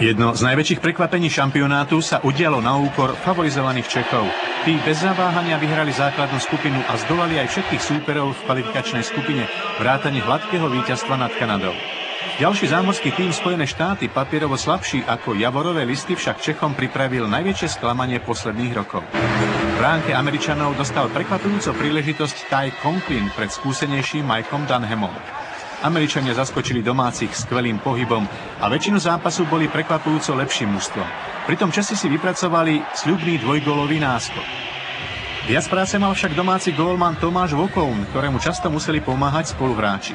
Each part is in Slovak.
Jedno z najväčších prekvapení šampionátu sa udialo na úkor favorizovaných Čechov. Tí bez zaváhania vyhrali základnú skupinu a zdolali aj všetkých súperov v kvalifikačnej skupine, vrátane hladkého víťazstva nad Kanadou. Ďalší zámorský tým Spojené štáty, papierovo slabší ako Javorové listy, však Čechom pripravil najväčšie sklamanie posledných rokov. V bránke Američanov dostal prekvapujúco príležitosť Ty Conklin pred skúsenejším Mikeom Dunhamom. Američania zaskočili domácich skvelým pohybom a väčšinu zápasu boli prekvapujúco lepším mužstvom. Pritom Česi si vypracovali sľubný dvojgólový náskok. Viac práce mal však domáci gólman Tomáš Vokoun, ktorému často museli pomáhať spoluhráči.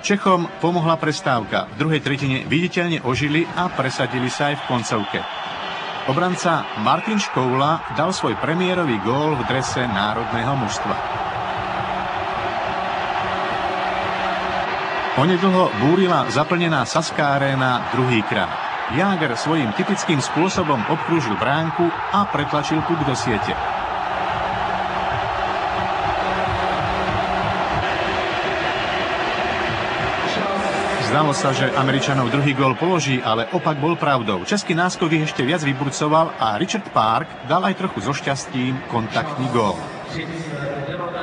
Čechom pomohla prestávka. V druhej tretine viditeľne ožili a presadili sa aj v koncovke. Obranca Martin Škoula dal svoj premiérový gól v drese národného mužstva. Onedlho búrila zaplnená Saská aréna druhýkrát. Jáger svojím typickým spôsobom obkrúžil bránku a pretlačil puk do siete. Zdalo sa, že Američanov druhý gol položí, ale opak bol pravdou. Český náskok ich ešte viac vyburcoval a Richard Park dal aj trochu so šťastím kontaktný gól.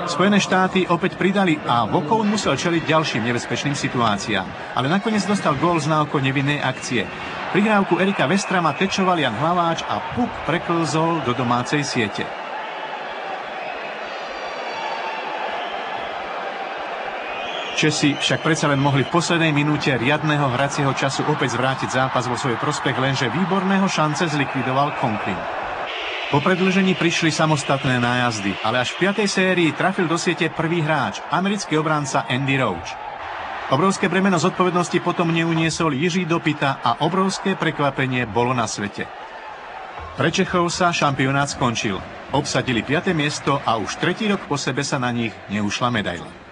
Spojené štáty opäť pridali a Vokoun musel čeliť ďalším nebezpečným situáciám, ale nakoniec dostal gól z náoko nevinnej akcie. Prihrávku Erika Vestrama tečoval Jan Hlaváč a puk preklzol do domácej siete. Česi však predsa len mohli v poslednej minúte riadného hracieho času opäť zvrátiť zápas vo svoj prospech, lenže výborného šance zlikvidoval Conklin. Po predlžení prišli samostatné nájazdy, ale až v piatej sérii trafil do siete prvý hráč, americký obranca Andy Roach. Obrovské bremeno zodpovednosti potom neuniesol Jiří Dopita a obrovské prekvapenie bolo na svete. Pre Čechov sa šampionát skončil. Obsadili 5. miesto a už tretí rok po sebe sa na nich neušla medaila.